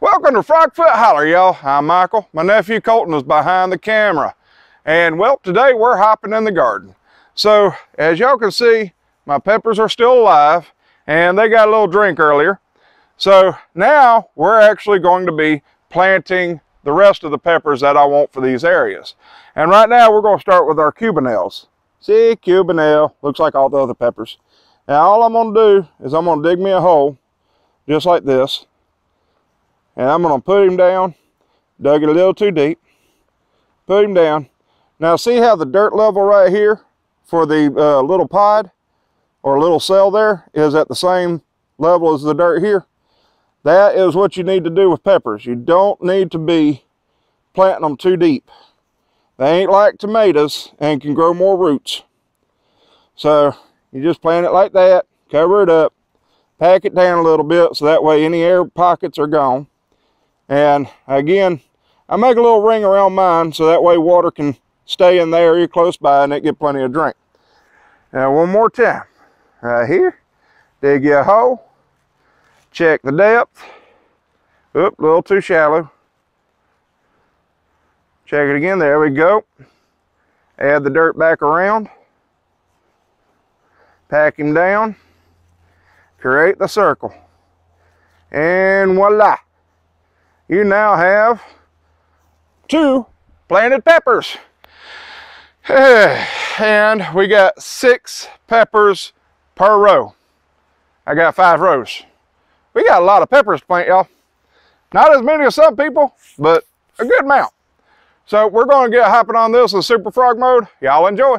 Welcome to Frogfoot Holler, y'all. I'm Michael. My nephew Colton is behind the camera. And well, today we're hopping in the garden. So as y'all can see, my peppers are still alive and they got a little drink earlier. So now we're actually going to be planting the rest of the peppers that I want for these areas. And right now we're going to start with our cubanelles. See, cubanelle, looks like all the other peppers. Now all I'm going to do is I'm going to dig me a hole just like this and I'm going to put him down. Dug it a little too deep. Put him down. Now see how the dirt level right here for the uh, little pod or little cell there is at the same level as the dirt here? That is what you need to do with peppers. You don't need to be planting them too deep. They ain't like tomatoes and can grow more roots. So you just plant it like that, cover it up, pack it down a little bit so that way any air pockets are gone. And again, I make a little ring around mine so that way water can stay in the area close by and it get plenty of drink. Now one more time, right here, dig you a hole, check the depth. Oop, a little too shallow. Check it again, there we go. Add the dirt back around. Pack him down. Create the circle. And voila you now have two planted peppers. And we got six peppers per row. I got five rows. We got a lot of peppers to plant, y'all. Not as many as some people, but a good amount. So we're going to get hopping on this in super frog mode. Y'all enjoy.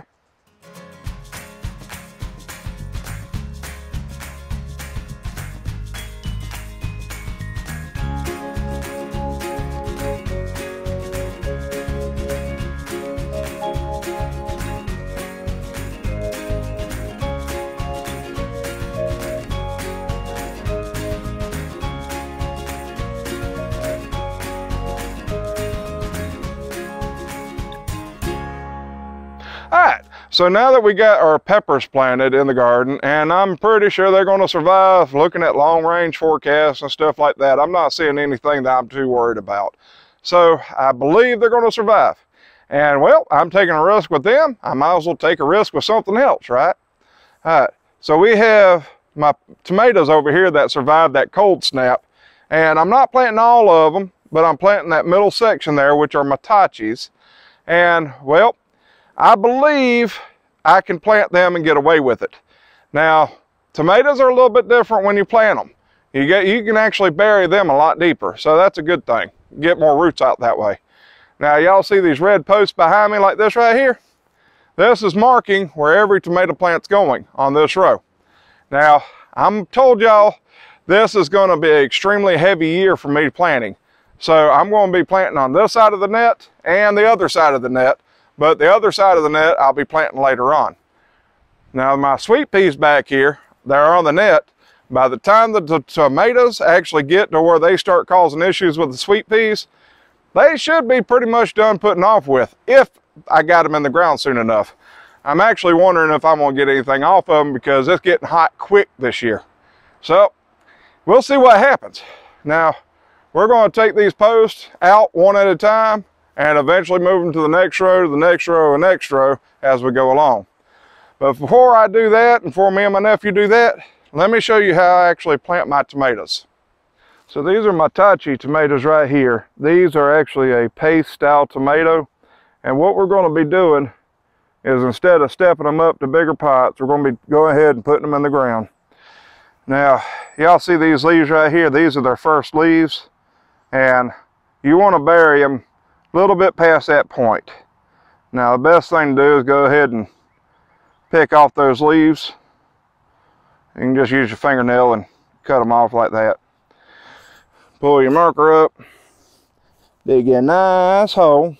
So now that we got our peppers planted in the garden, and I'm pretty sure they're gonna survive looking at long range forecasts and stuff like that, I'm not seeing anything that I'm too worried about. So I believe they're gonna survive. And well, I'm taking a risk with them. I might as well take a risk with something else, right? All right, so we have my tomatoes over here that survived that cold snap. And I'm not planting all of them, but I'm planting that middle section there, which are matachis. And well, I believe I can plant them and get away with it. Now, tomatoes are a little bit different when you plant them. You, get, you can actually bury them a lot deeper, so that's a good thing. Get more roots out that way. Now, y'all see these red posts behind me like this right here? This is marking where every tomato plant's going on this row. Now, I'm told y'all this is going to be an extremely heavy year for me planting. So I'm going to be planting on this side of the net and the other side of the net but the other side of the net I'll be planting later on. Now my sweet peas back here, they're on the net. By the time the, tomatoes actually get to where they start causing issues with the sweet peas, they should be pretty much done putting off with if I got them in the ground soon enough. I'm actually wondering if I'm gonna get anything off of them because it's getting hot quick this year. So we'll see what happens. Now, we're gonna take these posts out one at a time and eventually move them to the next row, to the next row, and next row as we go along. But before I do that, and before me and my nephew do that, let me show you how I actually plant my tomatoes. So these are my Tachi tomatoes right here. These are actually a paste style tomato. And what we're gonna be doing is instead of stepping them up to bigger pots, we're gonna be going ahead and putting them in the ground. Now, y'all see these leaves right here? These are their first leaves. And you wanna bury them little bit past that point. Now the best thing to do is go ahead and pick off those leaves. You can just use your fingernail and cut them off like that. Pull your marker up, dig a nice hole,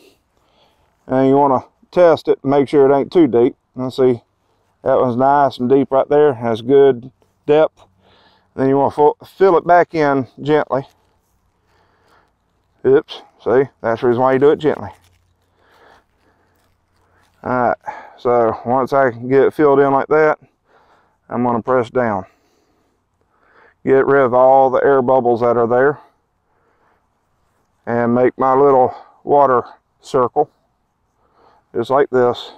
and you want to test it, make sure it ain't too deep. Let's see, that one's nice and deep right there, has good depth. Then you want to fill it back in gently. Oops, see, that's the reason why you do it gently. Alright, so once I get it filled in like that, I'm going to press down. Get rid of all the air bubbles that are there. and make my little water circle just like this.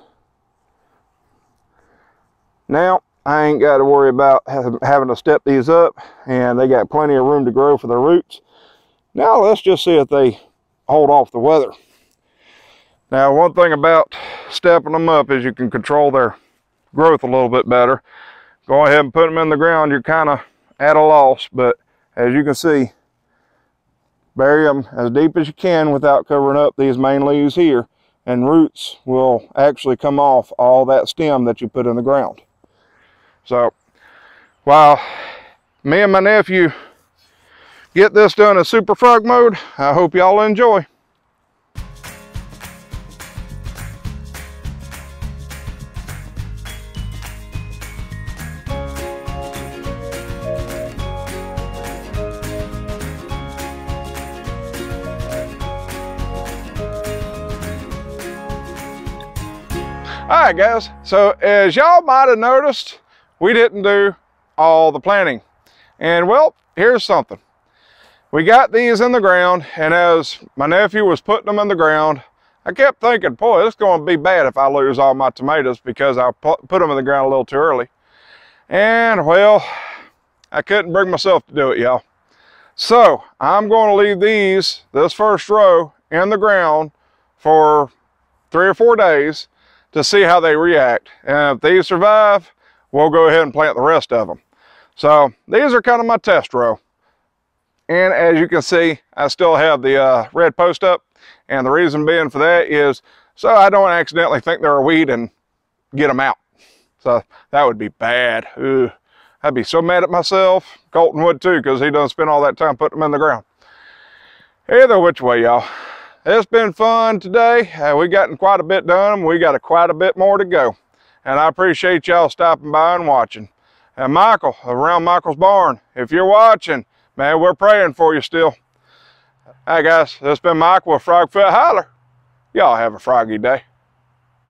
Now, I ain't got to worry about having to step these up and they got plenty of room to grow for their roots. Now let's just see if they hold off the weather. Now one thing about stepping them up is you can control their growth a little bit better. Go ahead and put them in the ground, you're kind of at a loss, but as you can see, bury them as deep as you can without covering up these main leaves here and roots will actually come off all that stem that you put in the ground. So while me and my nephew get this done in super frog mode, I hope y'all enjoy. All right, guys. So as y'all might have noticed, we didn't do all the planting. And well, here's something. We got these in the ground, and as my nephew was putting them in the ground, I kept thinking, boy, it's going to be bad if I lose all my tomatoes because I put them in the ground a little too early. And well, I couldn't bring myself to do it, y'all. So I'm going to leave these, this first row, in the ground for three or four days to see how they react. And if these survive, we'll go ahead and plant the rest of them. So these are kind of my test row. And as you can see, I still have the uh, red post up. And the reason being for that is so I don't accidentally think they're a weed and get them out. So that would be bad. Ooh, I'd be so mad at myself. Colton would too, because he doesn't spend all that time putting them in the ground. Either which way, y'all. It's been fun today. Uh, we've gotten quite a bit done. We got a, quite a bit more to go. And I appreciate y'all stopping by and watching. And Michael, around Michael's Barn, if you're watching, man, we're praying for you still. Hey guys, this has been Mike with Frogfoot Holler. Y'all have a froggy day.